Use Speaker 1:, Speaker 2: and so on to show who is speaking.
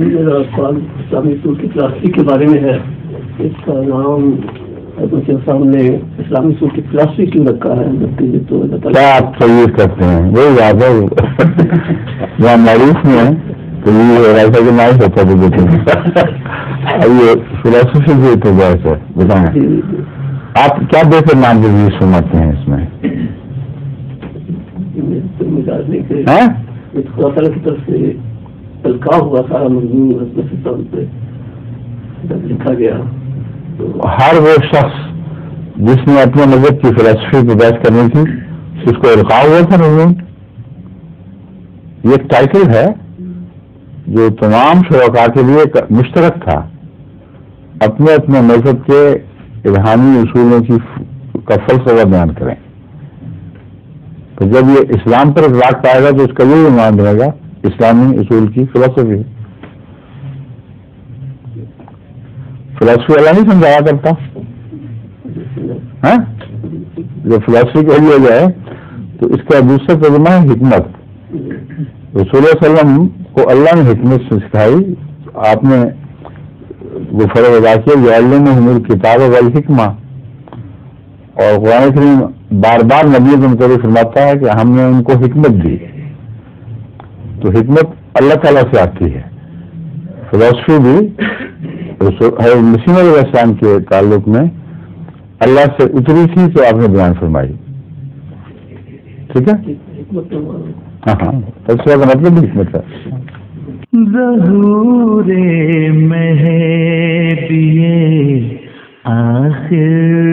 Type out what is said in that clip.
Speaker 1: میرا سوال اسلامی اصول کی فلاسفی کے بارے میں ہے۔ اس کا نام صاحب نے اسلامی کی کیوں رکھا ہے؟ جبکہ تو
Speaker 2: کیا آپ تجویز کرتے ہیں؟ ہے۔ جہاں معروف میں ہے تو یہ ہوتا یہ فلاسفی تو بحث ہے۔ بتائیں۔
Speaker 1: جی،
Speaker 2: آپ کیا بہتر نام سمجھتے ہیں اس میں؟
Speaker 1: کی طرف سے تلقا ہوا سارا مضمون پہ۔ جب لکھا گیا
Speaker 2: ہر وہ شخص جس نے اپنے مذہب کی فلسفی پہ بحث کرنی تھی، اس کو القاع ہوا تھا نظم یہ ایک ٹائٹل ہے جو تمام شرکا کے لیے مشترک تھا۔ اپنے اپنے مذہب کے الہامی اصولوں کی کا فلسفہ بیان کریں۔ تو جب یہ اسلام پر اطلاق پائے گا تو اس کا یہی عنوان بنے گا اسلامی اصول کی فلسفی فلسفی اللہ نہیں سمجھایا کرتا؟ ہاں؟ جب فلسفی کہہ لیا جائے تو اس کا دوسرا ترجمہ ہے حکمت. رسول اللہ علیہ وسلم کو اللہ نے حکمت سے سکھائی۔ آپ نے وہ فرق ادا کیا جو اللہ نے ہمر کتاب والحکمہ۔ اور قرآن کریم بار بار نبی کے متعلق فرماتا ہے کہ ہم نے ان کو حکمت دی۔ تو حکمت اللہ تعالیٰ سے آتی ہے۔ فلسفی بھی حضرت مسیم علیہ السلام کے تعلق میں اللہ سے اتری تھی تو آپ نے بیان فرمائی۔ ٹھیک ہے؟ ہاں ہاں۔ فلسفہ کا مطلب بھی حکمت ہے۔
Speaker 3: ظہور مہدیے آخر